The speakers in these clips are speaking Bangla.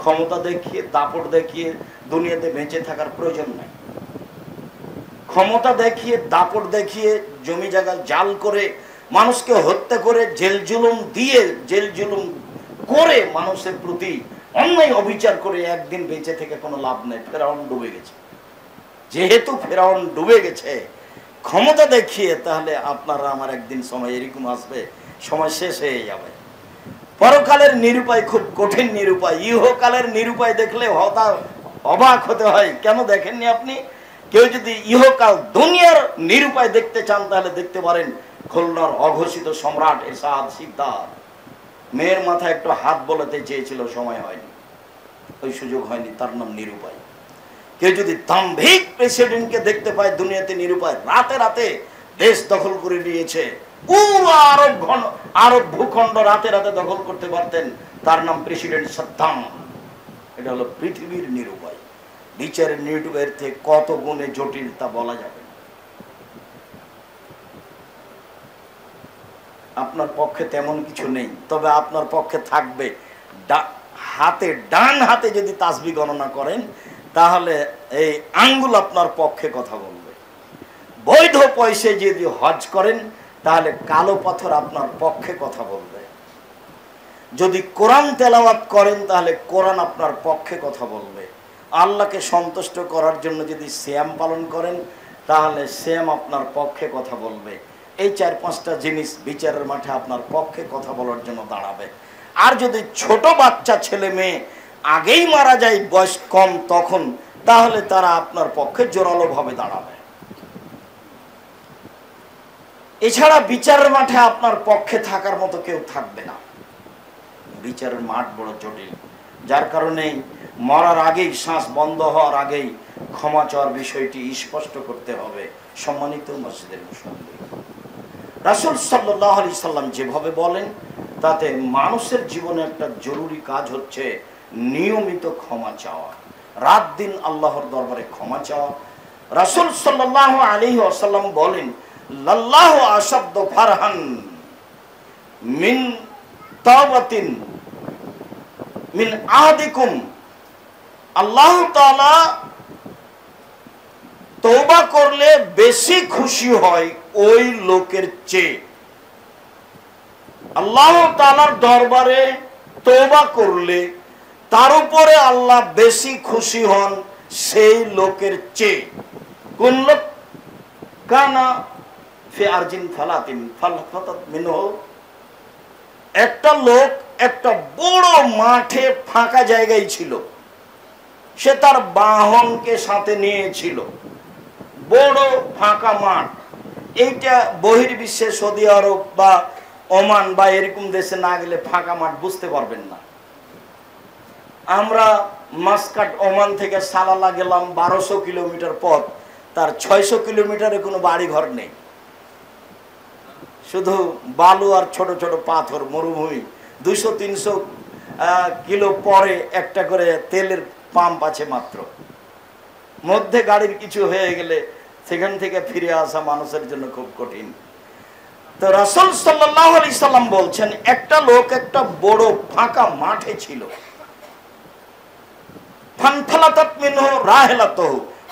ক্ষমতা দেখিয়ে, দাপট দেখিয়ে দুনিয়াতে বেঁচে থাকার প্রয়োজন নাই। ক্ষমতা দেখিয়ে, দাপট দেখিয়ে, জমি জায়গা জাল করে, মানুষকে হত্যা করে, জেল জুলুম দিয়ে, জেল জুলুম করে মানুষের প্রতি অন্যায় অবিচার করে একদিন বেঁচে থেকে কোনো লাভ নেই। ফেরাউন ডুবে গেছে। যেহেতু ফেরাউন ডুবে গেছে, ক্ষমতা দেখিয়ে তাহলে আপনারা আমার একদিন সময় এরকম আসবে, সময় শেষ হয়ে যাবে। পরকালের নিরুপায়, খুব কঠিন নিরুপায়। ইহকালের নিরুপায় দেখলে হতা, অবাক হতে হয়। কেন দেখেননি আপনি? কেউ যদি ইহকাল দুনিয়ার নিরুপায় দেখতে চান, তাহলে দেখতে পারেন খুলনার অঘোষিত সম্রাট এসাদ সিদ্ধার মেয়ের মাথায় একটু হাত বলাতে চেয়েছিল, সময় হয়নি। ওই সুযোগ হয়নি, তার নাম নিরুপায়। কেউ যদি দাম্ভিক প্রেসিডেন্টকে দেখতে পায়, দুনিয়াতে নিরুপায়, রাতে রাতে দেশ দখল করে নিয়েছে আরব ভূখণ্ড রাতে রাতে দখল করতে পারতেন, তার নাম প্রেসিডেন্ট সাদ্দাম। এটা হলো পৃথিবীর নিরুপায়। বিচারের নিরুপায়ের থেকে কত গুণে জটিল তা বলা যাবে আপনার পক্ষে তেমন কিছু নেই, তবে আপনার পক্ষে থাকবে। হাতে, ডান হাতে যদি তাসবি গণনা করেন, তাহলে এই আঙ্গুল আপনার পক্ষে কথা বলবে। বৈধ পয়সে যদি হজ করেন তাহলে কালো পাথর আপনার পক্ষে কথা বলবে। যদি কোরআন তেলাওয়াত করেন, তাহলে কোরআন আপনার পক্ষে কথা বলবে। আল্লাহকে সন্তুষ্ট করার জন্য যদি শ্যাম পালন করেন, তাহলে শ্যাম আপনার পক্ষে কথা বলবে। এই চার পাঁচটা জিনিস বিচারের মাঠে আপনার পক্ষে কথা বলার জন্য দাঁড়াবে। আর যদি ছোট বাচ্চা ছেলে মেয়ে আগেই মারা যায়, বয়স কম তখন, তাহলে তারা আপনার পক্ষে জোরালোভাবে দাঁড়াবে। এছাড়া বিচারের মাঠে আপনার পক্ষে থাকার মতো কেউ থাকবে না। বিচারের মাঠ বড় জটিল। যার কারণে মরার আগেই শ্বাস বন্ধ হওয়ার আগেই ক্ষমা চাওয়ার বিষয়টি স্পষ্ট করতে হবে সম্মানিত মসজিদের মুসল্লি। রাসুল সাল্লাহ আলি সাল্লাম যেভাবে বলেন, তাতে মানুষের জীবনে একটা জরুরি কাজ হচ্ছে নিয়মিত ক্ষমা চাওয়া। রাত দিন আল্লাহর দরবারে ক্ষমা চাওয়া। রাসুল সাল্লাহ আলী আসাল্লাম বলেন লাল্লাহ আশব্দ ফারহান মিন তাওবাতিন মিন আহাদিকুম। আল্লাহ তাআলা তওবা করলে বেশি খুশি হয় ওই লোকের চেয়ে। আল্লাহ দরবারে তওবা করলে তার উপরে আল্লাহ বেশি খুশি হন সেই লোকের চেয়ে। কোন লোক কানা একটা লোক একটা বড় মাঠে ফাঁকা জায়গায় ছিল। সে তার বাহনকে সাথে নিয়েছিল। বড় ফাঁকা মাঠ। এইটা বহির্বিশ্বে সৌদি আরব বা ওমান বা এরকম দেশে না গেলে ফাঁকা মাঠ বুঝতে পারবেন না। আমরা মাসকাট ওমান থেকে সালালা গেলাম বারোশো কিলোমিটার পথ। তার ছয়শো কিলোমিটারে কোনো বাড়ি ঘর নেই। শুধু বালু আর ছোট ছোট পাথর মরুভূমি। দুশো তিনশো কিলো পরে একটা করে তেলের পাম্প আছে মাত্র। মধ্যে গাড়ির কিছু হয়ে গেলে সেখান থেকে ফিরে আসা মানুষের জন্য খুব কঠিন। তো রাসুল সাল্লাহ আলি সাল্লাম বলছেন, একটা লোক একটা বড় ফাঁকা মাঠে ছিল।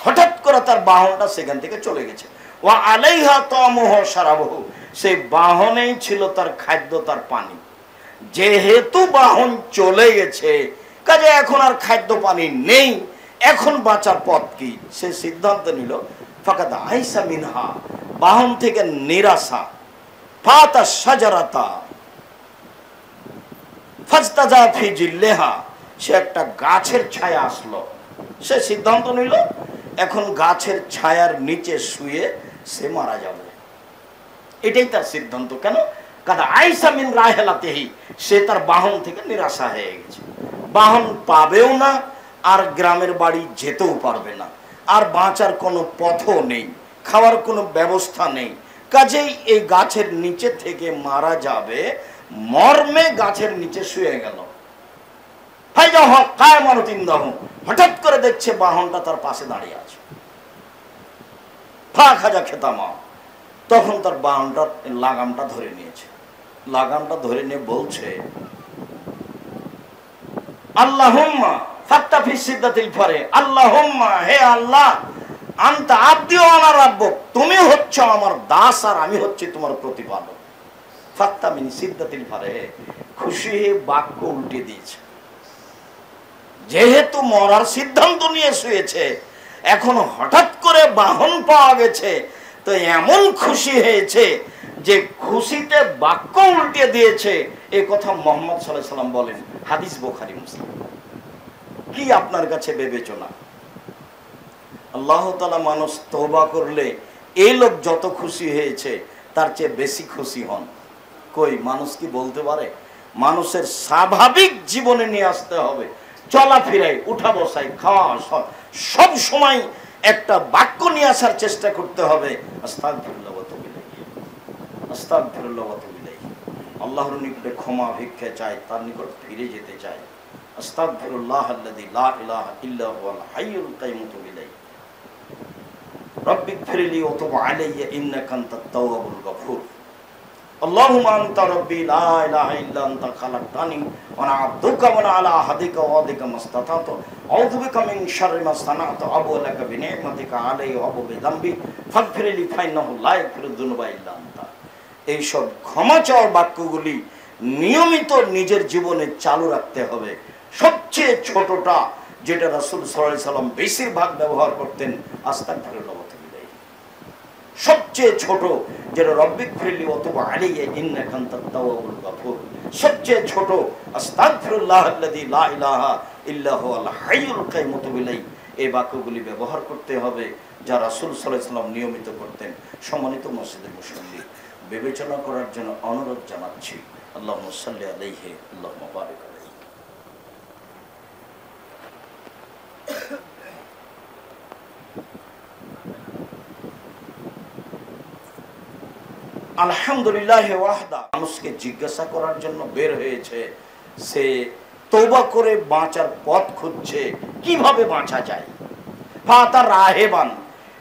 হঠাৎ করে তার বাহনটা সেখান থেকে চলে গেছে। ও আলাইহা তামুহু শারাবহু। সেই বাহনেই ছিল তার খাদ্য, তার পানি। যেহেতু বাহন চলে গেছে, কাজে এখন আর খাদ্য, পানি নেই, এখন বাঁচার পথ কি? সে সিদ্ধান্ত নিল, ফাকাদ আইসা মিনহা, বাহন থেকে নিরাশা। ফাতা সাজারাতা, ফাজতাজা ফি সে একটা গাছের ছায়া আসলো। সে সিদ্ধান্ত নিল, এখন গাছের ছায়ার নিচে শুয়ে সে মারা যাবে। এটাই তার সিদ্ধান্ত। কেন? কাদা আইসা মিন রাহেলাতেহি সে তার বাহন থেকে নিরাশা হয়ে গেছে। বাহন পাবেও না, আর গ্রামের বাড়ি যেতেও পারবে না। আর বাঁচার কোনো পথও নেই, খাওয়ার কোনো ব্যবস্থা নেই। কাজেই এই গাছের নিচে থেকে মারা যাবে, মর্মে গাছের নিচে শুয়ে গেল। হঠাৎ করে দেখছে বাহনটা তার পাশে দাঁড়িয়ে আছে। খেতামা তখন তার বাহনটা লাগামটা ধরে নিয়েছে। লাগামটা ধরে নিয়ে বলছে বাক্য উল্টে দিয়েছে। যেহেতু মরার সিদ্ধান্ত নিয়ে শুয়েছে, এখন হঠাৎ করে বাহন পাওয়া গেছে তো এমন খুশি হয়েছে যে খুশিতে বাক্য উল্টে দিয়েছে। এ কথা মোহাম্মদ সাল্লাহ সাল্লাম বলেন, হাদিস বোখারি, মুসলিম। কি আপনার কাছে বিবেচনা? আল্লাহ তালা মানুষ তৌবা করলে এই লোক যত খুশি হয়েছে, তার চেয়ে বেশি খুশি হন। কই, মানুষ কি বলতে পারে? মানুষের স্বাভাবিক জীবনে নিয়ে আসতে হবে। চলাফেরাই উঠা বসাই খাওয়া সব সময় একটা বাক্য নিয়ে আসার চেষ্টা করতে হবে। আল্লাহর নিকটে ক্ষমা, ভিক্ষা চাই, তার নিকট ফিরে যেতে চাই আস্তাগফিরুল্লাহ আল্লাযী লা ইলাহা ইল্লা হুয়াল হাইয়ুল কাইয়ুম তুবু ইলাইহি। রব্বিগফির লি ওয়া তুব আলাইয়া ইন্নাকা তাওয়াবুল গফুর اللهم انت ربي لا اله الا انت خلقتني وانا عبدك وانا على عهدك ووعدك ما استطعت اعوذ بك من شر ما صنعت ابو لك بنعمتك علي وابو بذنبي فاغفر لي فانه لا يغفر الذنوب الا انت এইসব ক্ষমা চাওয়ার বাক্যগুলি নিয়মিত নিজের জীবনে চালু রাখতে হবে সবচেয়ে ছোটটা যেটা রাসূল সাল্লাল্লাহু আলাইহি সাল্লাম বেশিরভাগ ব্যবহার করতেন আস্তাগফিরুল্লাহ ওয়া তুবু ইলাইহি। সবচেয়ে ছোট সবচেয়ে ছোট এই বাক্যগুলি ব্যবহার করতে হবে, যা রাসূল সাল্লাম নিয়মিত করতেন। সম্মানিত মসজিদের মুসল্লি, বিবেচনা করার জন্য অনুরোধ জানাচ্ছি। আল্লাহুম্মা সাল্লি আলাইহি, আল্লাহুম্মা বারিক আলাইহি আলহামদুলিল্লাহ ওয়াহদা। মানুষকে জিজ্ঞাসা করার জন্য বের হয়েছে। সে তৌবা করে বাঁচার পথ খুঁজছে। কীভাবে বাঁচা যায়? রাহেবান,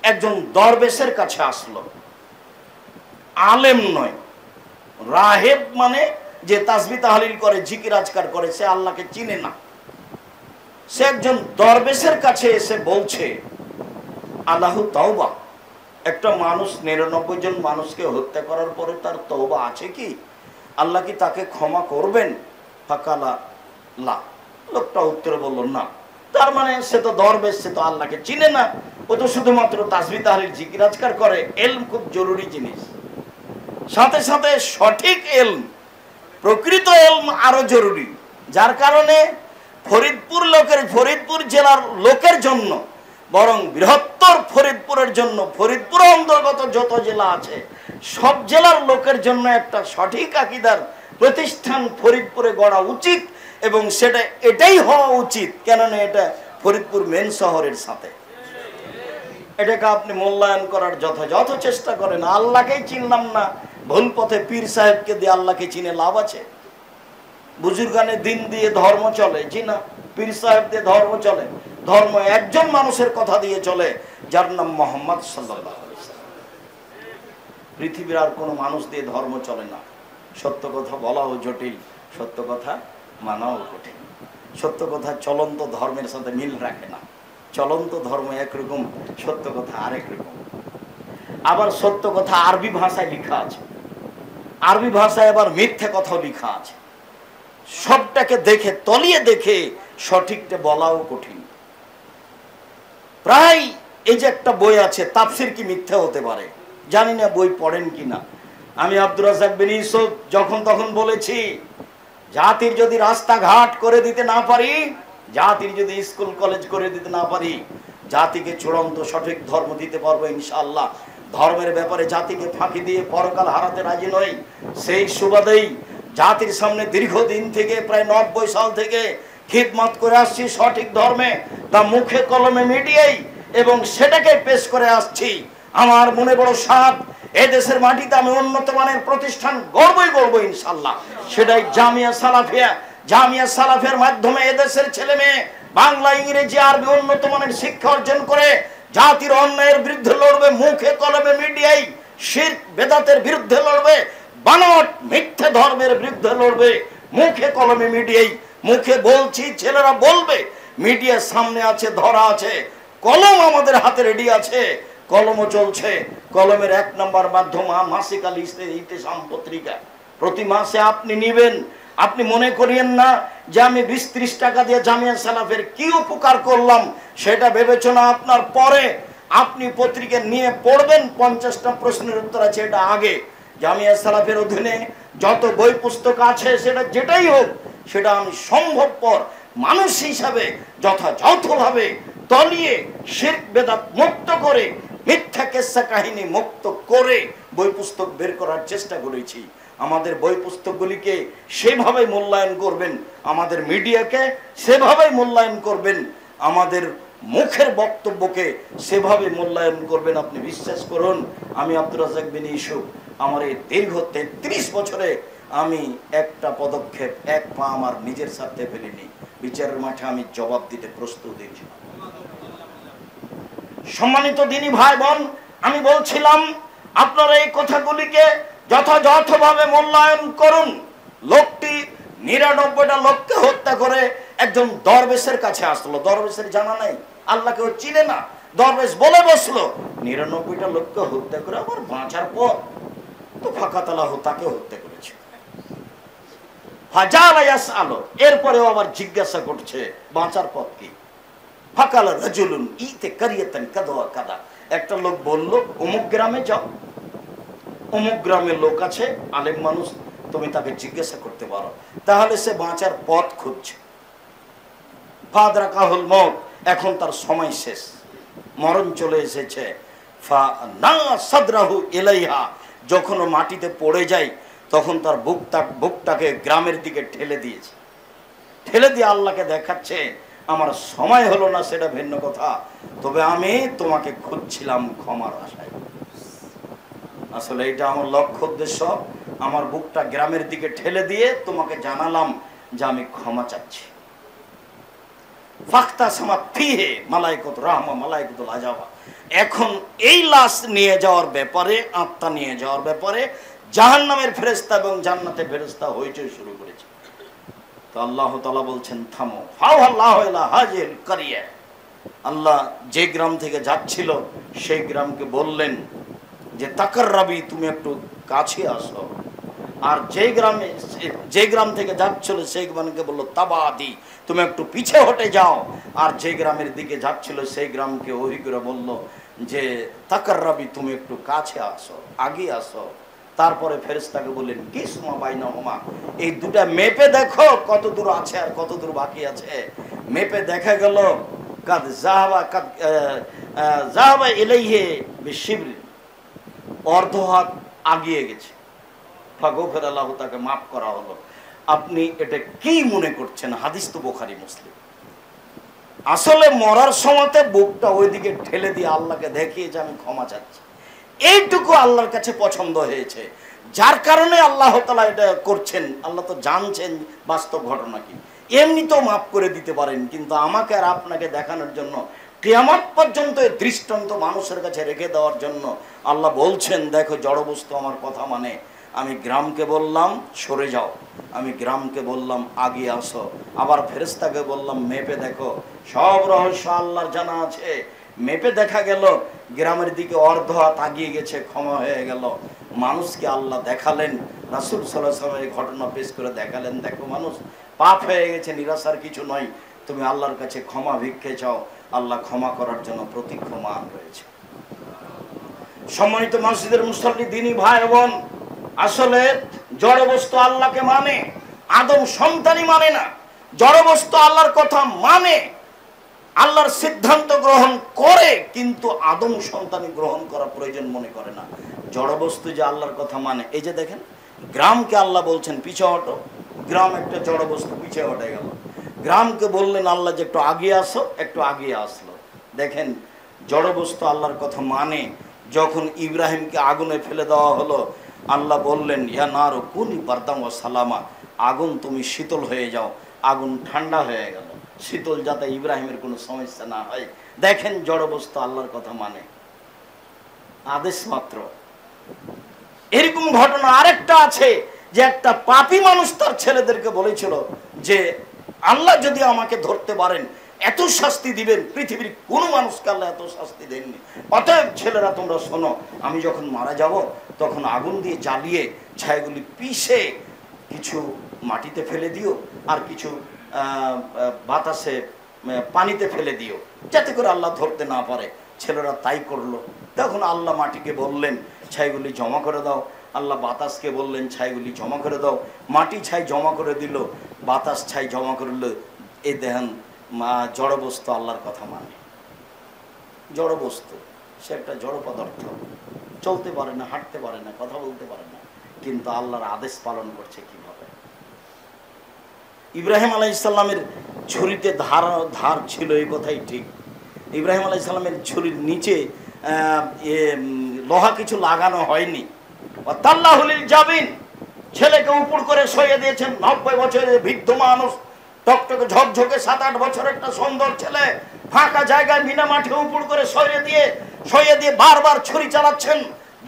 একজন দরবেশের কাছে আসলো। আলেম নয়। রাহেব মানে যে তাসবি তাহলিল করে, জিকির আজকার করে, সে আল্লাহকে চিনে না। সে একজন দরবেশের কাছে এসে বলছে, আল্লাহ তাওবা। একটা মানুষ, নিরানব্বই জন মানুষকে হত্যা করার পরে তার তওবা আছে কি? আল্লাহ কি তাকে ক্ষমা করবেন? ফাকালা, লা। লোকটা উত্তরে বলল, না। তার মানে সে তো দরবেশ, সে তো আল্লাহকে চিনে না। ও তো শুধুমাত্র তাসবি তাহলিল জিকিরাজকার করে। এলম খুব জরুরি জিনিস। সাথে সাথে সঠিক এলম, প্রকৃত এলম আরও জরুরি। যার কারণে ফরিদপুর লোকের, ফরিদপুর জেলার লোকের জন্য বরং বৃহত্তর ফরিদপুরের জন্য ফরিদপুর অন্তর্গত যত জেলা আছে, সব জেলার লোকের জন্য একটা সঠিক আকিদার প্রতিষ্ঠান ফরিদপুরে গড়া উচিত এবং সেটা এটাই হওয়া উচিত, কেননা এটা ফরিদপুর মেন শহরের সাথে। এটাকে আপনি মূল্যায়ন করার যথাযথ চেষ্টা করেন। আল্লাহকেই চিনলাম না। ভুল পথে পীর সাহেবকে দিয়ে আল্লাহকে চিনে লাভ আছে। বুজুর্গানে দিন দিয়ে ধর্ম চলে, জি না, পীর সাহেব দিয়ে ধর্ম চলে। ধর্ম একজন মানুষের কথা দিয়ে চলে, যার নাম মোহাম্মদ সাল্লাহ পৃথিবীর আর কোনো মানুষ দিয়ে ধর্ম চলে না। সত্য কথা বলাও জটিল, সত্য কথা মানাও কঠিন। সত্য কথা চলন্ত ধর্মের সাথে মিল রাখে না। চলন্ত ধর্ম একরকম, সত্য কথা আরেক রকম। আবার সত্য কথা আরবি ভাষায় লেখা আছে। আরবি ভাষায় আবার মিথ্যে কথাও লেখা আছে। সবটাকে দেখে, তলিয়ে দেখে সঠিকটা বলাও কঠিন। প্রায় এই যে একটা বই আছে, তাফসির কি মিথ্যা হতে পারে? জানি না বই পড়েন কি না আমি আব্দুর রাজাক বিন ইউসুফ যখন তখন বলেছি, জাতির যদি রাস্তাঘাট করে দিতে না পারি, জাতির যদি স্কুল, কলেজ করে দিতে না পারি, জাতিকে চূড়ান্ত সঠিক ধর্ম দিতে পারব ইনশাআল্লাহ। ধর্মের ব্যাপারে জাতিকে ফাঁকি দিয়ে পরকাল হারাতে রাজি নই। সেই সুবাদেই জাতির সামনে দীর্ঘদিন থেকে, প্রায় নব্বই সাল থেকে খিদমত করে আসছি সঠিক ধর্মে, তা মুখে কলমে মিডিয়াই এবং সেটাকে পেশ করে আসছি। আমার মনে বড় সাত এদেশের মাটিতে আমি উন্নত মানের প্রতিষ্ঠান গর্বই গর্ব ইনশাল্লাহ। সেটাই জামিয়া সালাফিয়া, জামিয়া সালাফের মাধ্যমে এদেশের ছেলে মেয়ে বাংলা, ইংরেজি, আরবি উন্নত মানের শিক্ষা অর্জন করে জাতির অন্যায়ের বিরুদ্ধে লড়বে, মুখে কলমে মিডিয়াই শির বেদাতের বিরুদ্ধে লড়বে বানট মিথ্যে ধর্মের বিরুদ্ধে লড়বে, মুখে কলমে মিডিয়াই মুখে বলছি, ছেলেরা বলবে মিডিয়ার সামনে আছে, ধরা আছে, কলম আমাদের হাতে রেডি আছে, কলমও চলছে, কলমের এক নম্বর মাধ্যম আ- মাসিক আল ইতেসাম পত্রিকা প্রতি মাসে আপনি নিবেন, আপনি মনে করিয়েন না যে আমি বিশ ত্রিশ টাকা দিয়ে জামিয়া সালাফের কি উপকার করলাম, সেটা বিবেচনা আপনার পরে, আপনি পত্রিকা নিয়ে পড়বেন, পঞ্চাশটা প্রশ্নের উত্তর আছে, এটা আগে। জামিয়া সালাফের অধীনে যত বই পুস্তক আছে, সেটা যেটাই হোক, সেটা আমি সম্ভবপর মানুষ হিসাবে যথাযথভাবে তলিয়ে শির্ক, বেদাত মুক্ত করে, মিথ্যা কেসা কাহিনী মুক্ত করে বই পুস্তক বের করার চেষ্টা করেছি। আমাদের বই পুস্তকগুলিকে সেভাবে মূল্যায়ন করবেন, আমাদের মিডিয়াকে সেভাবে মূল্যায়ন করবেন, আমাদের মুখের বক্তব্যকে সেভাবে মূল্যায়ন করবেন আপনি। বিশ্বাস করুন, আমি আব্দুর রাজাক বিন ইসুফ আমার এই দীর্ঘ তেত্রিশ বছরে আমি একটা পদক্ষেপ, এক পা আমার নিজের স্বার্থে ফেলিনি। বিচারের মাঠে আমি জবাব দিতে প্রস্তুত সম্মানিত দিনী ভাই বোন আমি বলছিলাম, আপনারা এই কথাগুলিকে যথাযথভাবে মূল্যায়ন করুন। লোকটি নিরানব্বইটা লোককে হত্যা করে একজন দরবেশের কাছে আসলো। দরবেশের জানা নাই। আল্লাহকে ও চিনে না। দরবেশ বলে বসল, নিরানব্বইটা লোককে হত্যা করে আবার বাঁচার পর তো ফাঁকা তালা তাকে হত্যা করেছে। এরপরেও জিজ্ঞাসা করছে, বাঁচার পথ কি? ফাকাল রাজুলুন ইতে কারিয়াতান কাদা কাদা। একটা লোক বলল, অমুক গ্রামে যাও। অমুক গ্রামের লোক আছে, আলেম মানুষ, তুমি তাকে জিজ্ঞাসা করতে পারো। তাহলে সে বাঁচার পথ খুঁজছে। ফাদরা কাহুল এখন তার সময় শেষ। মরণ চলে এসেছে। ফা না সাদরাহু এলাইহা যখন মাটিতে পড়ে যায়, তখন তার বুকটা বুকটাকে গ্রামের দিকে ঠেলে দিয়েছে। ঠেলে দিয়ে আল্লাহকে দেখাচ্ছে, আমার সময় হলো না, সেটা ভিন্ন কথা। তবে আমি তোমাকে খুঁজছিলাম ক্ষমার আশায়। আসলে এটা আমার লক্ষ্য উদ্দেশ্য। আমার বুকটা গ্রামের দিকে ঠেলে দিয়ে তোমাকে জানালাম যে আমি ক্ষমা চাচ্ছি। ফাক্তা সামা ফিহে মালাইকত রাহমা মালাইকতুল আজাবা এখন এই লাশ নিয়ে যাওয়ার ব্যাপারে, আত্মা নিয়ে যাওয়ার ব্যাপারে জাহান্নামের ফেরেস্তা এবং জান্নাতের ফেরেস্তা হইচই শুরু করেছে। তো আল্লাহ তালা বলছেন, থামো। ফাও আল্লাহ হাজির করিয়ে। আল্লাহ যে গ্রাম থেকে যাচ্ছিল, সেই গ্রামকে বললেন যে, তাকার রাবি, তুমি একটু কাছে আসো। আর যে গ্রামে যে গ্রাম থেকে যাচ্ছিল, সেই গ্রামকে বলল, তাবাদি, তুমি একটু পিছে হটে যাও। আর যে গ্রামের দিকে যাচ্ছিল, সেই গ্রামকে ওহি করে বলল, যে তাকার রাবি তুমি একটু কাছে আসো, আগে আসো। তারপরে ফেরেস্তাকে বললেন, কি সুমা বাইনা হোমা এই দুটা মেপে দেখো কত দূর আছে আর কত দূর বাকি আছে। মেপে দেখা গেল, কাদ জাহাবা কাদ জাহাবা এলাইহে বিশিবরি অর্ধ হাত আগিয়ে গেছে। ফাগফের আল্লাহ তাকে মাফ করা হলো। আপনি এটা কি মনে করছেন? হাদিস তো বোখারি, মুসলিম। আসলে মরার সময়তে বুকটা ওইদিকে ঠেলে দিয়ে আল্লাহকে দেখিয়ে যে আমি ক্ষমা চাচ্ছি। এইটুকু আল্লাহর কাছে পছন্দ হয়েছে। যার কারণে আল্লাহ তালা এটা করছেন। আল্লাহ তো জানছেন বাস্তব ঘটনা কি। এমনি তো মাফ করে দিতে পারেন, কিন্তু আমাকে আর আপনাকে দেখানোর জন্য পর্যন্ত এই দৃষ্টান্ত মানুষের কাছে রেখে দেওয়ার জন্য আল্লাহ বলছেন, দেখো, জড়বস্তু আমার কথা মানে আমি গ্রামকে বললাম, সরে যাও। আমি গ্রামকে বললাম, আগে আসো। আবার ফেরেস্তাকে বললাম, মেপে দেখো। সব রহস্য আল্লাহর জানা আছে। মেপে দেখা গেল, গ্রামের দিকে অর্ধ হাত আগিয়ে গেছে, ক্ষমা হয়ে গেল। মানুষকে আল্লাহ দেখালেন, রাসুল সাল্লাহ এই ঘটনা পেশ করে দেখালেন। দেখো মানুষ পাপ হয়ে গেছে নিরাশার কিছু নয়। তুমি আল্লাহর কাছে ক্ষমা ভিক্ষে চাও। আল্লাহ ক্ষমা করার জন্য প্রতীক্ষমান রয়েছে। সম্মানিত মসজিদের মুসল্লি, দিনী ভাই বোন আসলে জড়বস্তু আল্লাহকে মানে আদম সন্তানই মানে না। জড়বস্তু আল্লাহর কথা মানে আল্লাহর সিদ্ধান্ত গ্রহণ করে, কিন্তু আদম সন্তানই গ্রহণ করা প্রয়োজন মনে করে না। জড়বস্তু যে আল্লাহর কথা মানে এই যে দেখেন, গ্রামকে আল্লাহ বলছেন, পিছে হটো। গ্রাম একটা জড়বস্তু, পিছে হটে গেল। গ্রামকে বললেন, আল্লাহ যে একটু আগিয়ে আসো, একটু আগিয়ে আসলো। দেখেন, জড়বস্তু আল্লাহর কথা মানে যখন ইব্রাহিমকে আগুনে ফেলে দেওয়া হলো আল্লাহ বললেন, ইয়া নার কুনি বারদাম ও সালামা। আগুন তুমি শীতল হয়ে যাও। আগুন ঠান্ডা হয়ে গেল। শীতল যাতে ইব্রাহিমের কোনো সমস্যা না হয়। দেখেন জড়বস্তু আল্লাহর কথা মানে। আদেশ মাত্র। এরকম ঘটনা আরেকটা আছে, যে একটা পাপী মানুষ তার ছেলেদেরকে বলেছিল যে, আল্লাহ যদি আমাকে ধরতে পারেন, এত শাস্তি দিবেন, পৃথিবীর কোনো মানুষকে আল্লাহ এত শাস্তি দেননি। অতএব ছেলেরা তোমরা শোনো, আমি যখন মারা যাব তখন আগুন দিয়ে জ্বালিয়ে ছাইগুলি পিষে কিছু মাটিতে ফেলে দিও আর কিছু বাতাসে পানিতে ফেলে দিও। যাতে করে আল্লাহ ধরতে না পারে। ছেলেরা তাই করল। তখন আল্লাহ মাটিকে বললেন ছাইগুলি জমা করে দাও। আল্লাহ বাতাসকে বললেন ছাইগুলি জমা করে দাও। মাটি ছাই জমা করে দিল। বাতাস ছাই জমা করল এ দেহান মা, জড় বস্তু আল্লাহর কথা মানে। জড় বস্তু। সে একটা জড় পদার্থ। চলতে পারে না, হাঁটতে পারে না, কথা বলতে পারে না, কিন্তু আল্লাহর আদেশ পালন করছে কীভাবে? ইব্রাহিম আলাই ইসলামের ছুরিতে ধার ধার ছিল এই কথাই ঠিক। ইব্রাহিম আলাই ইসলামের ছুরির নিচে লোহা কিছু লাগানো হয়নি। তাল্লাহুলিল যাবিন ছেলেকে উপর করে সইয়ে দিয়েছেন। নব্বই বছরের বৃদ্ধ মানুষ, টকটকে ঝকঝকে সাত আট বছর একটা সুন্দর ছেলে, ফাঁকা জায়গায় মিনা মাঠে উপর করে সরিয়ে দিয়ে সইয়ে দিয়ে বারবার ছুরি চালাচ্ছেন।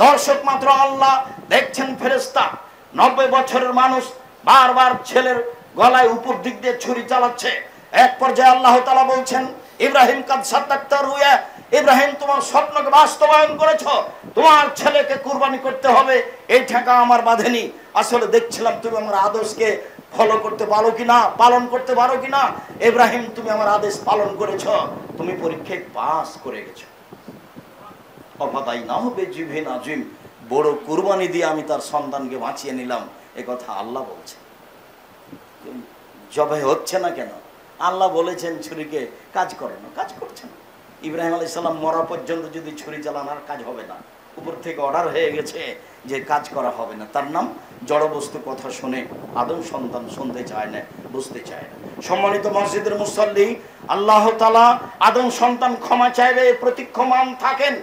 দর্শক মাত্র আল্লাহ, দেখছেন ফেরেস্তা নব্বই বছরের মানুষ বারবার ছেলের গলায় উপর দিক দিয়ে ছুরি চালাচ্ছে। এক পর্যায়ে আল্লাহ তালা বলছেন, ইব্রাহিম, কাদ সাত্তাক্তার রুয়া, ইব্রাহিম, তোমার স্বপ্নকে বাস্তবায়ন করেছ, তোমার ছেলেকে কুরবানি করতে হবে, এই ঠেকা আমার বাঁধেনি। আসলে দেখছিলাম তুমি আমার আদেশকে ফলো করতে পারো কিনা, পালন করতে পারো কিনা। ইব্রাহিম, তুমি আমার আদেশ পালন করেছ, তুমি পরীক্ষায় পাস করে গেছো। অপাতাই না হবে জিভে নাজিম বড় কুরবানি দিয়ে আমি তার সন্তানকে বাঁচিয়ে নিলাম, এ কথা আল্লাহ বলছে। জবে হচ্ছে না কেন? আল্লাহ বলেছেন ছুরিকে কাজ করে না, কাজ করছে না। ইব্রাহিম আলাই সাল্লাম মরা পর্যন্ত যদি ছুরি চালান আর কাজ হবে না। উপর থেকে অর্ডার হয়ে গেছে যে কাজ করা হবে না। তার নাম জড়বস্তু কথা শুনে আদম সন্তান শুনতে চায় না, বুঝতে চায় না। সম্মানিত মসজিদের মুসল্লি, আল্লাহ তালা আদম সন্তান ক্ষমা চাইবে প্রতিক্ষমান থাকেন।